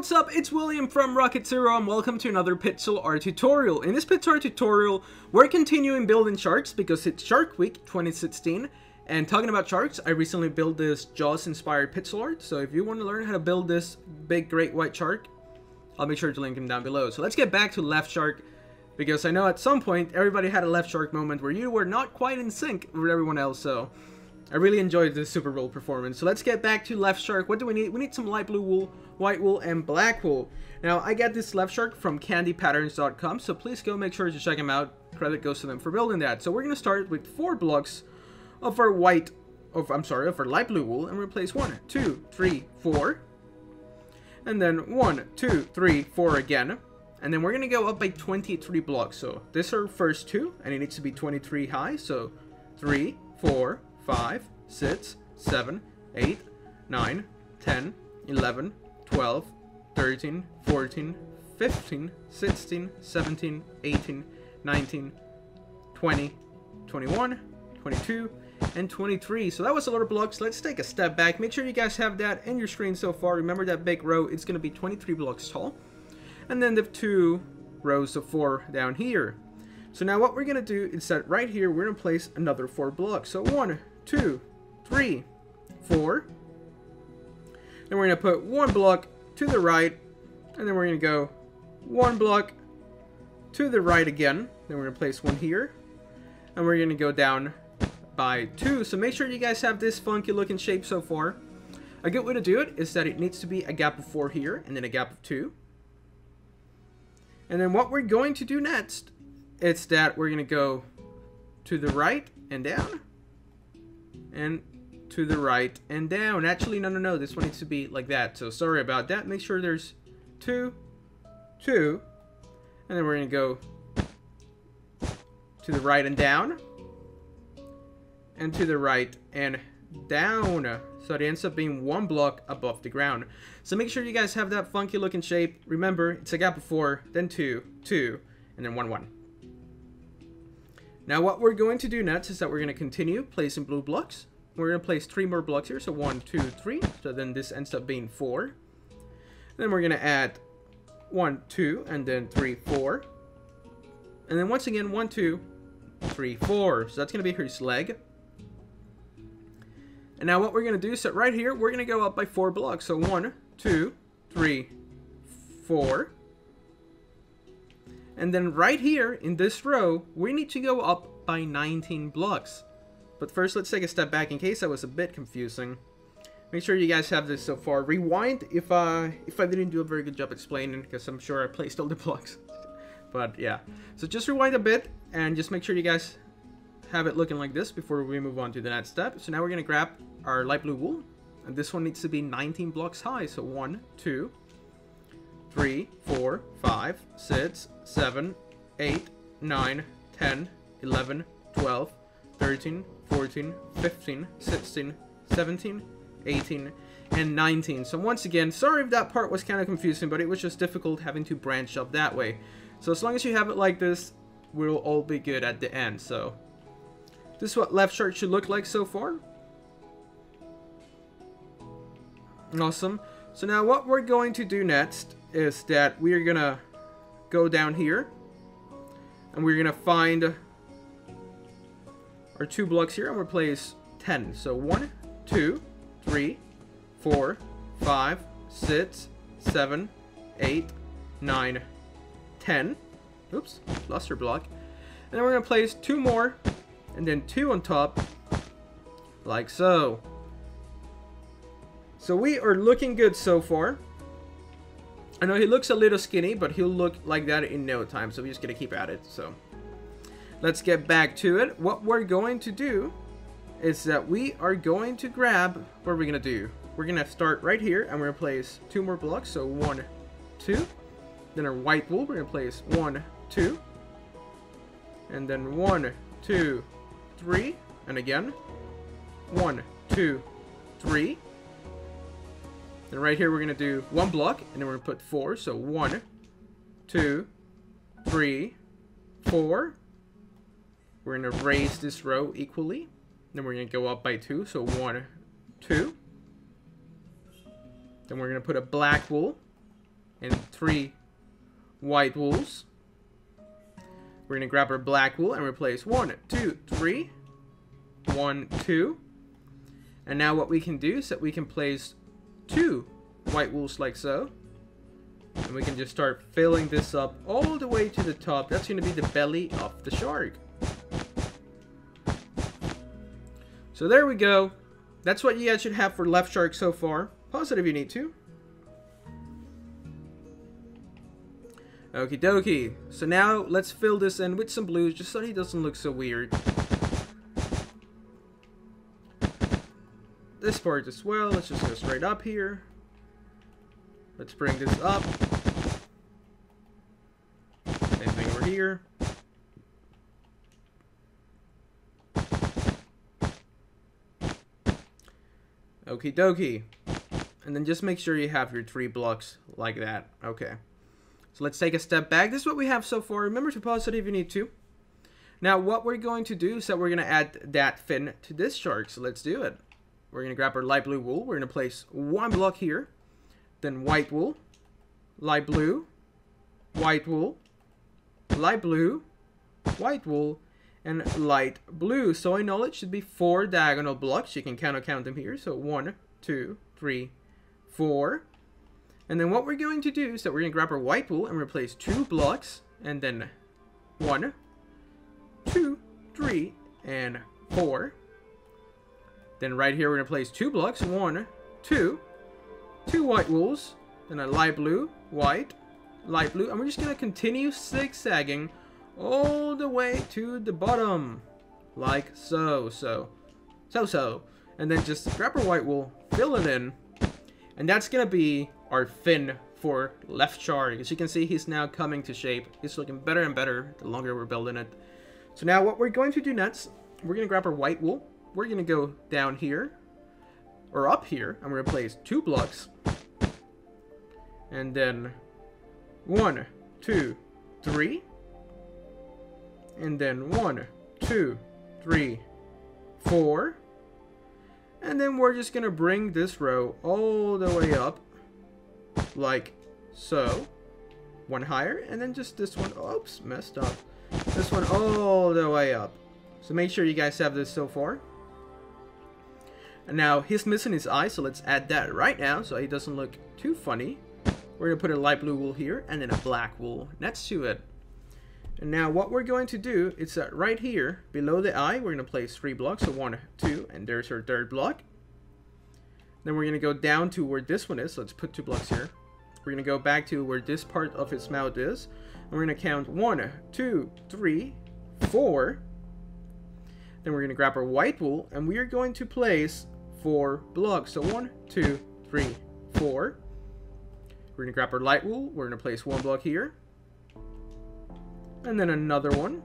what's up? It's William from Rocket Zero and welcome to another Pixel Art tutorial. In this Pixel Art tutorial, we're continuing building sharks because it's Shark Week 2016. And talking about sharks, I recently built this Jaws inspired pixel art. So if you want to learn how to build this big great white shark, I'll make sure to link him down below. So let's get back to Left Shark because I know at some point everybody had a Left Shark moment where you were not quite in sync with everyone else. So I really enjoyed the Super Bowl performance. So let's get back to Left Shark. What do we need? We need some light blue wool, white wool, and black wool. Now, I got this Left Shark from candypatterns.com, so please go make sure to check them out. Credit goes to them for building that. So we're going to start with four blocks of our white, of I'm sorry, of our light blue wool, and replace one, two, three, four, and then one, two, three, four again. And then we're going to go up by 23 blocks. So this is our first two, and it needs to be 23 high. So three, four, 5, 6, 7, 8, 9, 10, 11, 12, 13, 14, 15, 16, 17, 18, 19, 20, 21, 22, and 23. So that was a lot of blocks. Let's take a step back. Make sure you guys have that in your screen so far. Remember that big row, it's going to be 23 blocks tall. And then the two rows of four down here. So now what we're going to do is that right here, we're going to place another four blocks. So one, two, three, four. Then we're going to put one block to the right, and then we're going to go one block to the right again. Then we're going to place one here, and we're going to go down by two. So make sure you guys have this funky looking shape so far. A good way to do it is that it needs to be a gap of four here, and then a gap of two. And then what we're going to do next, is that we're going to go to the right and down, and to the right and down. Actually, no, no, no. This one needs to be like that. So sorry about that. Make sure there's two, two, and then we're going to go to the right and down, and to the right and down. So it ends up being one block above the ground. So make sure you guys have that funky looking shape. Remember, it's a gap of four, then two, two, and then one, one. Now what we're going to do next is that we're going to continue placing blue blocks. We're going to place three more blocks here. So one, two, three. So then this ends up being four. Then we're going to add one, two, and then three, four. And then once again, one, two, three, four. So that's going to be his leg. And now what we're going to do, so right here, we're going to go up by four blocks. So one, two, three, four. And then right here in this row, we need to go up by 19 blocks. But first, let's take a step back in case that was a bit confusing. Make sure you guys have this so far. Rewind if, uh, if I didn't do a very good job explaining, because I'm sure I placed all the blocks. but yeah, so just rewind a bit, and just make sure you guys have it looking like this before we move on to the next step. So now we're going to grab our light blue wool, and this one needs to be 19 blocks high. So one, two, three, four, five, six, seven, eight, nine, 10, 11, 12, 13, 14, 15, 16, 17, 18, and 19. So once again, sorry if that part was kind of confusing, but it was just difficult having to branch up that way. So as long as you have it like this, we'll all be good at the end. So this is what left shark should look like so far. Awesome. So now what we're going to do next is that we are going to go down here and we're to find our two blocks here and we'll place 10. So 1, 2, 3, 4, 5, 6, 7, 8, 9, 10. Oops, lost our block. And then we're to place two more and then two on top like so. So we are looking good so far. I know he looks a little skinny, but he'll look like that in no time, so we're just gonna keep at it, so. Let's get back to it. What we're going to do is that we are going to grab, what are we gonna do? We're gonna start right here, and we're gonna place two more blocks, so one, two. Then our white wool, we're gonna place one, two. And then one, two, three. And again, one, two, three. Then right here, we're going to do one block, and then we're going to put four. So one, two, three, four. We're going to raise this row equally. Then we're going to go up by two. So one, two. Then we're going to put a black wool. and three white wools. We're gonna grab our black wool and replace one, two, three, one, two. And now what we can do is that we can place two white wools like so. And we can just start filling this up all the way to the top. That's going to be the belly of the shark. So there we go. That's what you guys should have for left shark so far. Pause it if you need to. Okie dokie. So now let's fill this in with some blues just so he doesn't look so weird. This part as well. Let's just go straight up here. Let's bring this up. Same thing over here. Okie dokie. And then just make sure you have your three blocks like that. Okay. So let's take a step back. This is what we have so far. Remember to pause it if you need to. Now what we're going to do is that we're going to add that fin to this shark. So let's do it. We're going to grab our light blue wool. We're going to place one block here. Then white wool. Light blue. White wool. Light blue. White wool. And light blue. So I know it should be four diagonal blocks. You can of count them here. So one, two, three, four. And then what we're going to do is that we're going to grab our white wool and replace two blocks. And then one, two, three, and four. Then right here we're going to place two blocks. One, two, two white wools. Then a light blue, white, light blue. And we're just going to continue zigzagging all the way to the bottom. Like so, so, so, so. And then just grab our white wool, fill it in. And that's going to be our fin for left shark. As you can see, he's now coming to shape. He's looking better and better the longer we're building it. So now what we're going to do next, we're going to grab our white wool. We're going to go down here, or up here, we're going to place two blocks. And then one, two, three. And then one, two, three, four. And then we're just going to bring this row all the way up like so. One higher, and then just this one. Oops, messed up. This one all the way up. So make sure you guys have this so far. Now he's missing his eye, so let's add that right now so he doesn't look too funny. We're going to put a light blue wool here and then a black wool next to it. And now what we're going to do is that uh, right here below the eye, we're going to place three blocks. So one, two, and there's our third block. Then we're going to go down to where this one is. So let's put two blocks here. We're going to go back to where this part of his mouth is. And we're going to count one, two, three, four. Then we're going to grab our white wool and we are going to place four blocks. So one, two, three, four. We're going to grab our light wool. We're going to place one block here. And then another one.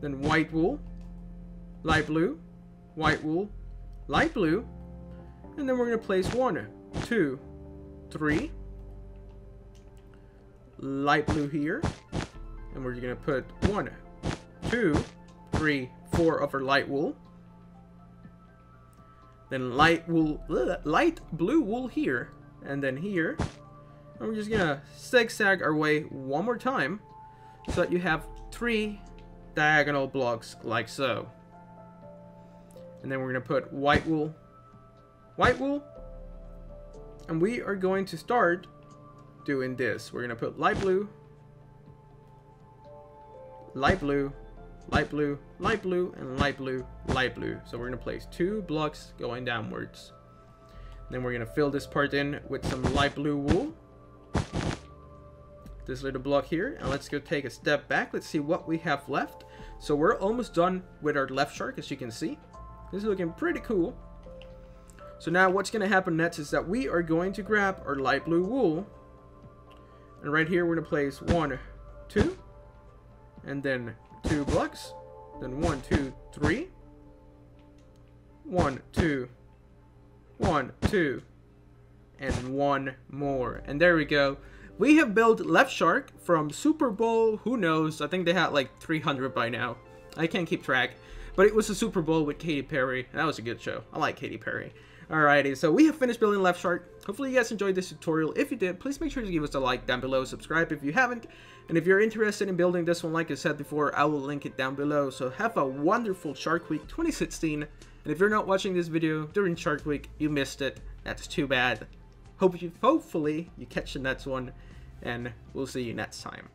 Then white wool, light blue, white wool, light blue. And then we're going to place one, two, three, light blue here. And we're going to put one, two, three, four of our light wool. Then light wool, light blue wool here. And then here. And we're just to zigzag our way one more time. So that you have three diagonal blocks like so. And then we're to put white wool, white wool. And we are going to start doing this. We're to put light blue, light blue, light blue, light blue, and light blue, light blue. So we're going to place two blocks going downwards. Then we're going to fill this part in with some light blue wool. This little block here. And let's go take a step back. Let's see what we have left. So we're almost done with our left shark, as you can see. This is looking pretty cool. So now what's going to happen next is that we are going to grab our light blue wool and right here, we're going to place one, two, and then two blocks. Then one, two, three. One, two, one, two, and one more. And there we go. We have built Left Shark from Super Bowl, who knows, I think they had like 300 by now. I can't keep track. but it was a Super Bowl with Katy Perry. That was a good show. I like Katy Perry. Alrighty, so we have finished building Left Shark. Hopefully you guys enjoyed this tutorial. If you did, please make sure to give us a like down below, subscribe if you haven't, and if you're interested in building this one, like I said before, I will link it down below. So have a wonderful Shark Week 2016, and if you're not watching this video during Shark Week, you missed it. That's too bad. Hope you, hopefully you catch the next one, and we'll see you next time.